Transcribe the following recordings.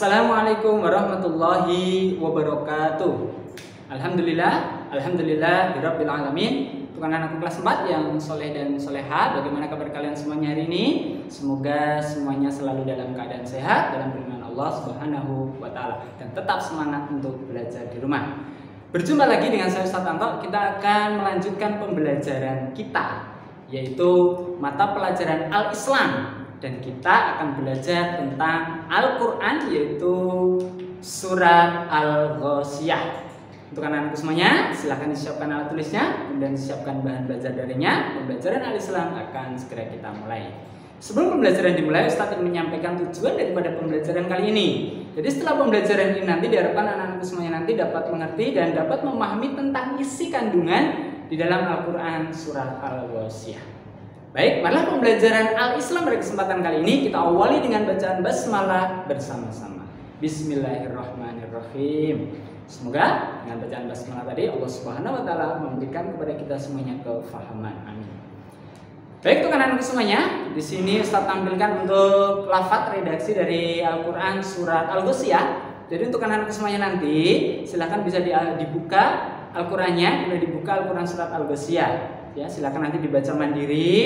Assalamualaikum warahmatullahi wabarakatuh. Alhamdulillah, alhamdulillah birabbil alamin. Untuk anak-anak kelas 4 yang soleh dan soleha, bagaimana kabar kalian semuanya hari ini? Semoga semuanya selalu dalam keadaan sehat dalam perlindungan Allah Subhanahu wa taala dan tetap semangat untuk belajar di rumah. Berjumpa lagi dengan saya Ustaz Anto, kita akan melanjutkan pembelajaran kita yaitu mata pelajaran Al-Islam dan kita akan belajar tentang Al-Quran yaitu surat Al-Ghoshiyah untuk anak-anakku semuanya silahkan disiapkan alat tulisnya dan disiapkan bahan belajar darinya. Pembelajaran Al-Islam akan segera kita mulai. Sebelum pembelajaran dimulai Ustaz ingin menyampaikan tujuan daripada pembelajaran kali ini. Jadi setelah pembelajaran ini nanti diharapkan anak-anakku semuanya nanti dapat mengerti dan dapat memahami tentang isi kandungan di dalam Al-Quran surat Al-Ghoshiyah Baik, marilah pembelajaran Al-Islam pada kesempatan kali ini kita awali dengan bacaan basmalah bersama-sama. Bismillahirrahmanirrahim. Semoga dengan bacaan basmalah tadi Allah Subhanahu wa taala memberikan kepada kita semuanya kefahaman. Amin. Baik, untuk anak-anak semuanya, di sini Ustaz tampilkan untuk lafaz redaksi dari Al-Qur'an surat Al-Ghasyiyah. Jadi untuk anak-anak semuanya nanti silahkan bisa dibuka Al-Qur'annya, boleh dibuka Al-Qur'an surat Al-Ghasyiyah ya silakan nanti dibaca mandiri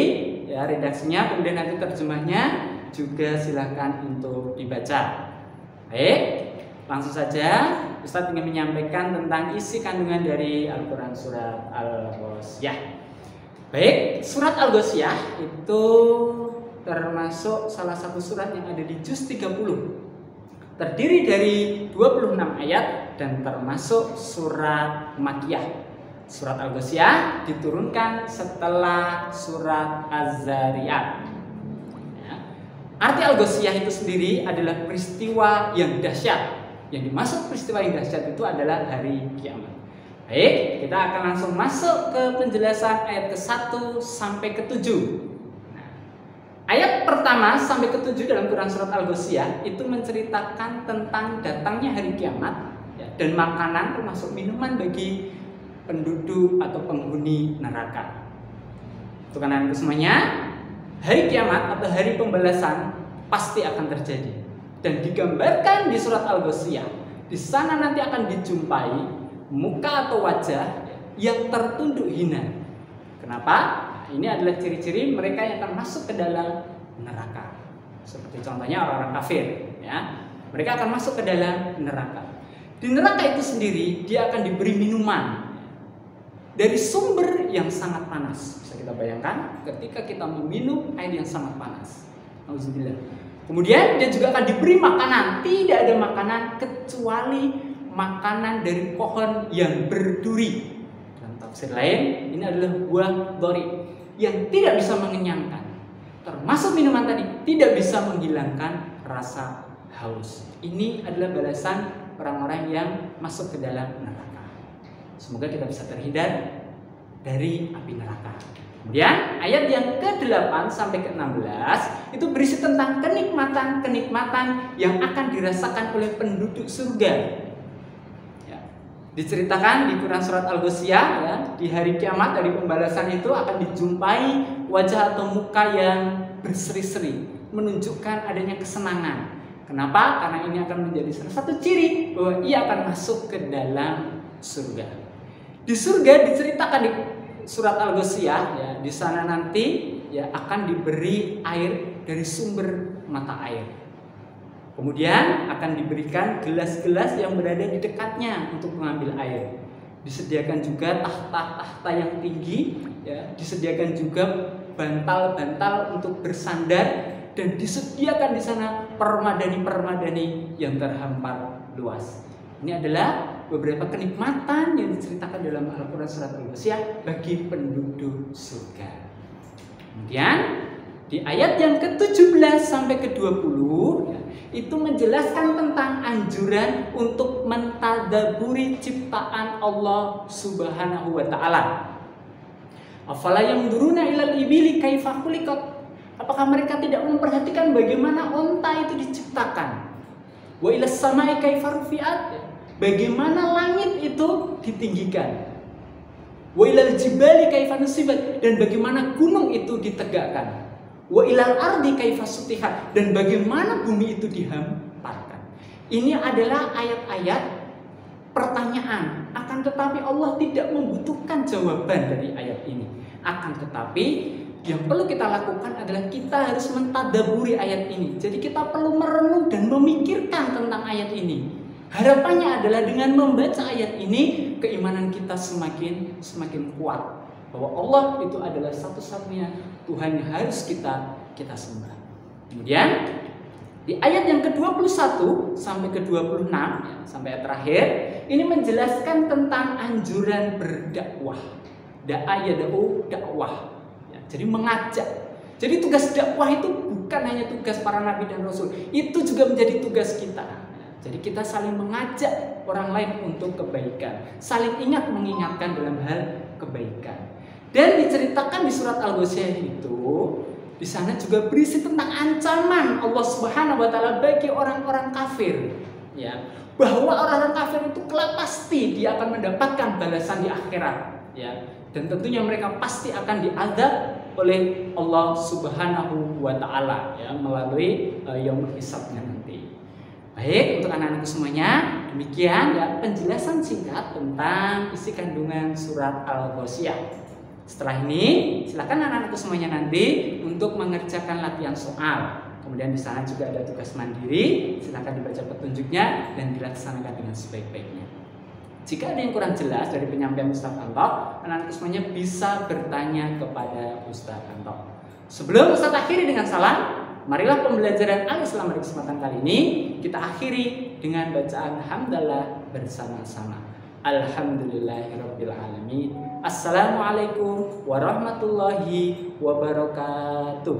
ya redaksinya kemudian nanti terjemahnya juga silakan untuk dibaca. Baik langsung saja. Ustadz ingin menyampaikan tentang isi kandungan dari Al-Quran surat Al-Ghosyah baik surat Al-Ghosyah itu termasuk salah satu surat yang ada di juz 30 terdiri dari 26 ayat dan termasuk surat Makiyah Surat Al-Ghasyiyah diturunkan setelah surat Az-Zariyat. Ya. Arti Al-Ghasyiyah itu sendiri adalah peristiwa yang dahsyat. Yang dimaksud peristiwa yang dahsyat itu adalah hari kiamat. Baik, kita akan langsung masuk ke penjelasan ayat ke-1 sampai ke-7. Nah, ayat pertama sampai ke-7 dalam Quran surat Al-Ghasyiyah itu menceritakan tentang datangnya hari kiamat ya, dan makanan termasuk minuman bagi penduduk atau penghuni neraka. Untuk anak-anak semuanya, hari kiamat atau hari pembalasan pasti akan terjadi dan digambarkan di surat Al-Ghasyiyah. Di sana nanti akan dijumpai muka atau wajah yang tertunduk hina. Kenapa? Ini adalah ciri-ciri mereka yang akan masuk ke dalam neraka. Seperti contohnya orang-orang kafir, ya. Mereka akan masuk ke dalam neraka. Di neraka itu sendiri dia akan diberi minuman dari sumber yang sangat panas. Bisa kita bayangkan ketika kita meminum air yang sangat panas. Alhamdulillah. Kemudian dia juga akan diberi makanan. Tidak ada makanan kecuali makanan dari pohon yang berduri. Dalam tafsir lain, ini adalah buah dori yang tidak bisa mengenyangkan. Termasuk minuman tadi tidak bisa menghilangkan rasa haus. Ini adalah balasan orang-orang yang masuk ke dalam neraka. Semoga kita bisa terhindar dari api neraka. Kemudian ayat yang ke-8 sampai ke-16 itu berisi tentang kenikmatan-kenikmatan yang akan dirasakan oleh penduduk surga. Ya. Diceritakan di Quran surat Al-Ghasyiyah ya, di hari kiamat dari pembalasan itu akan dijumpai wajah atau muka yang berseri-seri, menunjukkan adanya kesenangan. Kenapa? Karena ini akan menjadi salah satu ciri bahwa ia akan masuk ke dalam surga. Di surga diceritakan di surat Al-Ghasyiyah ya, di sana nanti ya akan diberi air dari sumber mata air. Kemudian akan diberikan gelas-gelas yang berada di dekatnya untuk mengambil air. Disediakan juga tahta-tahta yang tinggi, ya, disediakan juga bantal-bantal untuk bersandar dan disediakan di sana permadani-permadani yang terhampar luas. Ini adalah beberapa kenikmatan yang diceritakan dalam Al-Quran Surat Al-Ghasyiyah bagi penduduk surga. Kemudian di ayat yang ke-17 sampai ke-20 ya, itu menjelaskan tentang anjuran untuk mentadaburi ciptaan Allah Subhanahu wa taala. Afala yang duruna ilal ibili kaifa Apakah mereka tidak memperhatikan bagaimana onta itu diciptakan? Wa ilas samai kaifa rufiat? Bagaimana langit itu ditinggikan? Wa ilal jibali kaifa nusibat dan bagaimana gunung itu ditegakkan? Wa ilal ardi kaifa sutihat dan bagaimana bumi itu dihamparkan? ini adalah ayat-ayat pertanyaan. Akan tetapi Allah tidak membutuhkan jawaban dari ayat ini. Akan tetapi yang perlu kita lakukan adalah kita harus mentadaburi ayat ini. Jadi kita perlu merenung dan memikirkan tentang ayat ini. Harapannya adalah dengan membaca ayat ini keimanan kita semakin semakin kuat bahwa Allah itu adalah satu-satunya Tuhan yang harus kita kita sembah. Kemudian di ayat yang ke-21 sampai ke-26 ya, sampai ayat terakhir ini menjelaskan tentang anjuran berdakwah. Da'a yada'u dakwah. Ya, jadi mengajak. Jadi tugas dakwah itu bukan hanya tugas para nabi dan rasul, itu juga menjadi tugas kita. Jadi kita saling mengajak orang lain untuk kebaikan, saling ingat mengingatkan dalam hal kebaikan. Dan diceritakan di surat Al-Ghasyiyah itu, di sana juga berisi tentang ancaman Allah Subhanahu wa taala bagi orang-orang kafir. Ya, bahwa orang-orang kafir itu kelak pasti dia akan mendapatkan balasan di akhirat, ya. Dan tentunya mereka pasti akan diadab oleh Allah Subhanahu wa taala ya melalui uh, yaumul hisabnya nanti. Baik, untuk anak-anakku semuanya, demikian ya penjelasan singkat tentang isi kandungan surat Al-Ghasyiyah. Setelah ini, silakan anak-anakku semuanya nanti untuk mengerjakan latihan soal. Kemudian di sana juga ada tugas mandiri, silakan dibaca petunjuknya dan dilaksanakan dengan sebaik-baiknya. Jika ada yang kurang jelas dari penyampaian Ustaz Anto, anak-anakku semuanya bisa bertanya kepada Ustaz Anto. Sebelum Ustaz akhiri dengan salam, Marilah pembelajaran al-Islam pada kesempatan kali ini kita akhiri dengan bacaan hamdalah bersama-sama. Alhamdulillahirabbil alamin. Assalamualaikum warahmatullahi wabarakatuh.